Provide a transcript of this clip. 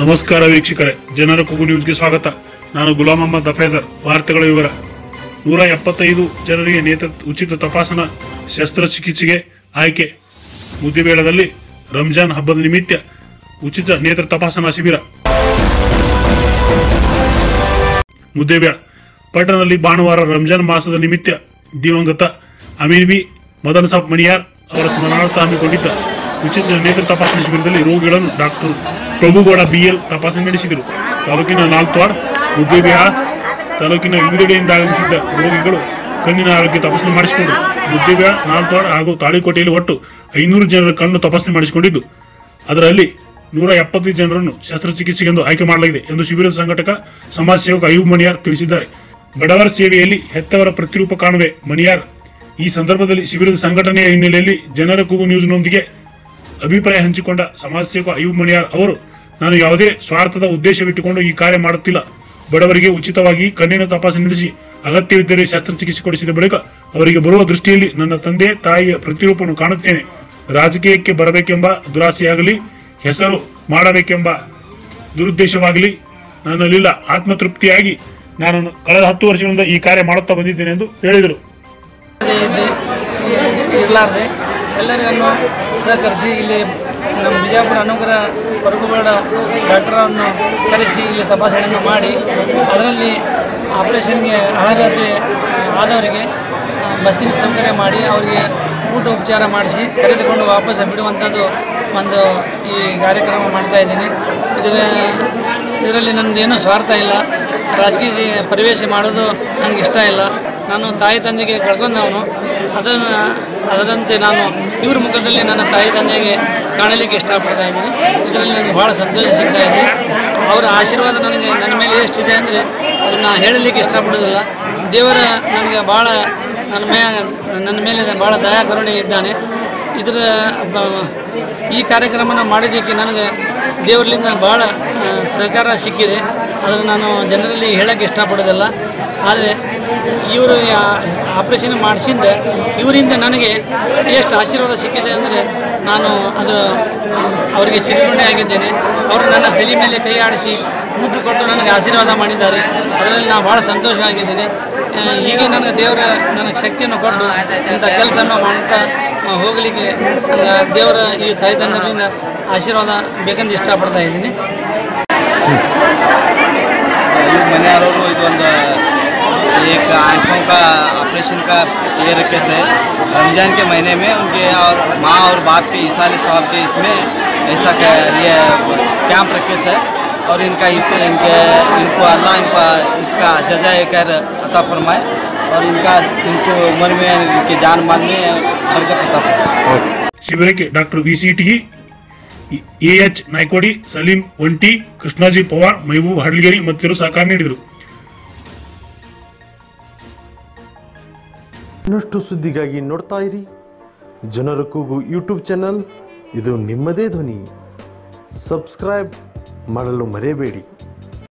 ನಮಸ್ಕಾರ ವೀಕ್ಷಕರೇ. ಜನರ ಕೂಗು ನ್ಯೂಸ್ಗೆ ಸ್ವಾಗತ. ನಾನು ಗುಲಾಂ ಅಹಮದ್ ಅಫೇದರ್ ವಾರ್ತೆಗಳ ವಿವರ. ನೂರ ಎಪ್ಪತ್ತೈದು ಜನರಿಗೆ ನೇತ್ರ, ಉಚಿತ ತಪಾಸಣಾ ಶಸ್ತ್ರಚಿಕಿತ್ಸೆಗೆ ಆಯ್ಕೆ. ಮುದ್ದಿಬೇಳದಲ್ಲಿ ರಂಜಾನ್ ಹಬ್ಬದ ನಿಮಿತ್ತ ಉಚಿತ ನೇತ್ರ ತಪಾಸಣಾ ಶಿಬಿರ. ಮುದ್ದೇಬೇಳ ಪಟ್ಟಣದಲ್ಲಿ ಭಾನುವಾರ ರಂಜಾನ್ ಮಾಸದ ನಿಮಿತ್ತ ದಿವಂಗತ ಅಮೀನ್ ಬಿ. ಮದನ್ ಸಾಬ್ ಮಣಿಯಾರ್ ಅವರ ಸ್ಮರಣಾರ್ಥ ಹಮ್ಮಿಕೊಂಡಿದ್ದ ಉಚಿತ ನೇತ್ರ ತಪಾಸಣೆ ಶಿಬಿರದಲ್ಲಿ ರೋಗಿಗಳನ್ನು ಡಾಕ್ಟರ್ ಪ್ರಭುಗೌಡ ಬಿಎಲ್ ತಪಾಸಣೆ ನಡೆಸಿದರು. ತಾಲೂಕಿನ ನಾಲ್ತ್ವಾಡ್ ಮುದ್ದೇಬೇಳ ತಾಲೂಕಿನ ವಿವಿಧೆಡೆಯಿಂದ ಆಗಮಿಸಿದ್ದ ರೋಗಿಗಳು ಕಣ್ಣಿನ ಆರೋಗ್ಯ ತಪಾಸಣೆ ಮಾಡಿಸಿಕೊಂಡರು. ನಾಲ್ಕು ವಾರ್ಡ್ ಹಾಗೂ ತಾಳಿಕೋಟೆಯಲ್ಲಿ ಒಟ್ಟು ಐನೂರು ಜನರ ಕಣ್ಣು ತಪಾಸಣೆ ಮಾಡಿಸಿಕೊಂಡಿದ್ದು. ಅದರಲ್ಲಿ ನೂರ ಎಪ್ಪತ್ತೈದು ಜನರನ್ನು ಶಸ್ತ್ರಚಿಕಿತ್ಸೆಗೆಂದು ಆಯ್ಕೆ ಮಾಡಲಾಗಿದೆ ಎಂದು ಶಿಬಿರದ ಸಂಘಟಕ ಸಮಾಜ ಸೇವಕ ಅಯ್ಯೂಬ್ ಮಣಿಯಾರ್ ತಿಳಿಸಿದ್ದಾರೆ. ಬಡವರ ಸೇವೆಯಲ್ಲಿ ಹೆತ್ತವರ ಪ್ರತಿರೂಪ ಕಾಣುವೆ ಮಣಿಯಾರ್. ಈ ಸಂದರ್ಭದಲ್ಲಿ ಶಿಬಿರದ ಸಂಘಟನೆಯ ಹಿನ್ನೆಲೆಯಲ್ಲಿ ಜನರ ಕೂಗು ನ್ಯೂಸ್ನೊಂದಿಗೆ ಅಭಿಪ್ರಾಯ ಹಂಚಿಕೊಂಡ ಸಮಾಜ ಸೇವಕ ಅಯ್ಯೂಬ್ ಮಣಿಯಾರ್ ಅವರು, ನಾನು ಯಾವುದೇ ಸ್ವಾರ್ಥದ ಉದ್ದೇಶವಿಟ್ಟುಕೊಂಡು ಈ ಕಾರ್ಯ ಮಾಡುತ್ತಿಲ್ಲ. ಬಡವರಿಗೆ ಉಚಿತವಾಗಿ ಕಣ್ಣಿನ ತಪಾಸಣೆ ನಡೆಸಿ ಅಗತ್ಯವಿದ್ದರೆ ಶಸ್ತ್ರಚಿಕಿತ್ಸೆ ಕೊಡಿಸಿದ ಬಳಿಕ ಅವರಿಗೆ ಬರುವ ದೃಷ್ಟಿಯಲ್ಲಿ ನನ್ನ ತಂದೆ ತಾಯಿಯ ಪ್ರತಿರೂಪವನ್ನು ಕಾಣುತ್ತೇನೆ. ರಾಜಕೀಯಕ್ಕೆ ಬರಬೇಕೆಂಬ ದುರಾಸೆಯಾಗಲಿ, ಹೆಸರು ಮಾಡಬೇಕೆಂಬ ದುರುದ್ದೇಶವಾಗಲಿ, ನನ್ನಲ್ಲಿಲ್ಲ ಆತ್ಮತೃಪ್ತಿಯಾಗಿ ನಾನು ಕಳೆದ ಹತ್ತು ವರ್ಷಗಳಿಂದ ಈ ಕಾರ್ಯ ಮಾಡುತ್ತಾ ಬಂದಿದ್ದೇನೆ ಎಂದು ಹೇಳಿದರು. ಇದ್ದೆ ಇರಲಾರ್ದೆ ಎಲ್ಲರಿಗೂ ಸಹಕರಿಸಿ ಇಲ್ಲಿ ನಮ್ಮ ಬಿಜಾಪುರ ಅನುಗ್ರಹ ಪರಗುಗಳ ಡಾಕ್ಟರನ್ನು ಕರೆಸಿ ಇಲ್ಲಿ ತಪಾಸಣೆಯನ್ನು ಮಾಡಿ, ಅದರಲ್ಲಿ ಆಪರೇಷನ್ಗೆ ಅರ್ಹತೆ ಆದವರಿಗೆ ಬಸ್ಸಿನ ಸೌಕರ್ಯ ಮಾಡಿ, ಅವರಿಗೆ ಊಟ ಉಪಚಾರ ಮಾಡಿಸಿ ಕರೆದುಕೊಂಡು ವಾಪಸ್ ಬಿಡುವಂಥದ್ದು ಒಂದು ಈ ಕಾರ್ಯಕ್ರಮ ಮಾಡ್ತಾ ಇದ್ದೀನಿ. ಇದರ, ಇದರಲ್ಲಿ ನನ್ನದೇನೂ ಸ್ವಾರ್ಥ ಇಲ್ಲ. ರಾಜಕೀಯ ಪರಿವೇಶ ಮಾಡೋದು ನನಗೆ ಇಷ್ಟ ಇಲ್ಲ. ನಾನು ತಾಯಿ ತಂದೆಗೆ ಕಳ್ಕೊಂಡವನು. ಅದನ್ನು ಅದರಂತೆ ನಾನು ಇವ್ರ ಮುಖದಲ್ಲಿ ನನ್ನ ತಾಯಿ ತಂದೆಗೆ ಕಾಣಲಿಕ್ಕೆ ಇಷ್ಟಪಡ್ತಾ ಇದ್ದೀನಿ. ಇದರಲ್ಲಿ ನನಗೆ ಭಾಳ ಸಂತೋಷ ಸಿಗ್ತಾ ಇದೆ. ಅವರ ಆಶೀರ್ವಾದ ನನಗೆ ನನ್ನ ಮೇಲೆ ಎಷ್ಟಿದೆ ಅಂದರೆ ಅದನ್ನು ಹೇಳಲಿಕ್ಕೆ ಇಷ್ಟಪಡೋದಿಲ್ಲ ದೇವರ ನನಗೆ ಭಾಳ ನನ್ನ ಮೇ ನನ್ನ ಮೇಲೆ ಭಾಳ ದಯಾ ಕರುಣೆ ಇದ್ದಾನೆ. ಇದರ ಈ ಕಾರ್ಯಕ್ರಮನ ಮಾಡಿದ್ದಕ್ಕೆ ನನಗೆ ದೇವರಲ್ಲಿಂದ ಭಾಳ ಸಹಕಾರ ಸಿಕ್ಕಿದೆ. ಅದನ್ನು ನಾನು ಜನರಲ್ಲಿ ಹೇಳೋಕ್ಕೆ ಇಷ್ಟಪಡೋದಿಲ್ಲ ಆದರೆ ಇವರು ಆಪ್ರೇಷನ್ ಮಾಡಿಸಿಂದ ಇವರಿಂದ ನನಗೆ ಎಷ್ಟು ಆಶೀರ್ವಾದ ಸಿಕ್ಕಿದೆ ಅಂದರೆ ನಾನು ಅದು ಅವರಿಗೆ ಚಿರುಗುಣೆ ಆಗಿದ್ದೇನೆ. ಅವರು ನನ್ನ ತಲೆ ಮೇಲೆ ಕೈ ಆಡಿಸಿ ಮುದ್ದು ಕೊಟ್ಟು ನನಗೆ ಆಶೀರ್ವಾದ ಮಾಡಿದ್ದಾರೆ. ಅದರಲ್ಲಿ ನಾನು ಭಾಳ ಸಂತೋಷವಾಗಿದ್ದೇನೆ. ಹೀಗೆ ನನಗೆ ದೇವರ ನನಗೆ ಶಕ್ತಿಯನ್ನು ಕೊಟ್ಟು ಇಂಥ ಕೆಲಸವನ್ನು ಮಾಡ್ತಾ ಹೋಗಲಿಕ್ಕೆ ದೇವರ ಈ ತಾಯಿತಂದ್ರಿಂದ ಆಶೀರ್ವಾದ ಬೇಕಂತ ಇಷ್ಟಪಡ್ತಾ ಇದ್ದೀನಿ. एक आँखों का ऑपरेशन का ये रखे से रमज़ान के महीने में उनके और माँ और बाप के इसाले साहब के इसमें ऐसा क्या ये कैंप रखे से और इनका इस इनके इनको अल्लाह इनका इसका जजा कर अता फरमाए और इनका इनको उम्र में इनके जान माल में बरकत अता फरमाए ಶಿಬಿರಕ್ಕೆ doctor V C T A H Naykodi Salim Onti Krishnaji Pawar Mehboob ಹಡ್ಲಗೇರಿ ಮತ್ತಿತರರು ಸಹಕಾರ ನೀಡಿದರು ಇನ್ನಷ್ಟು ಸುದ್ದಿಗಾಗಿ ನೋಡ್ತಾ ಇರಿ. ಜನರ ಕೂಗು ಯೂಟ್ಯೂಬ್ ಚಾನಲ್. ಇದು ನಿಮ್ಮದೇ ಧ್ವನಿ. ಸಬ್ಸ್ಕ್ರೈಬ್ ಮಾಡಲು ಮರೆಯಬೇಡಿ.